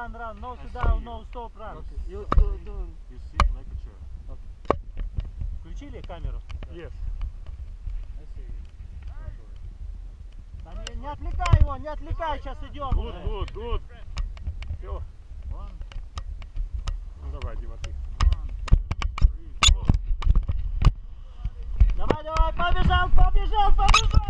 run, run. No I sit see down, no stop, run. Okay. You do, do. You sit like a chair. Включили камеру? Yes. See. Да не, не отвлекай его, не отвлекай, сейчас идем Good, уже. good, good. Все. Ну давай, Дима, ты. Давай, давай, побежал, побежал, побежал.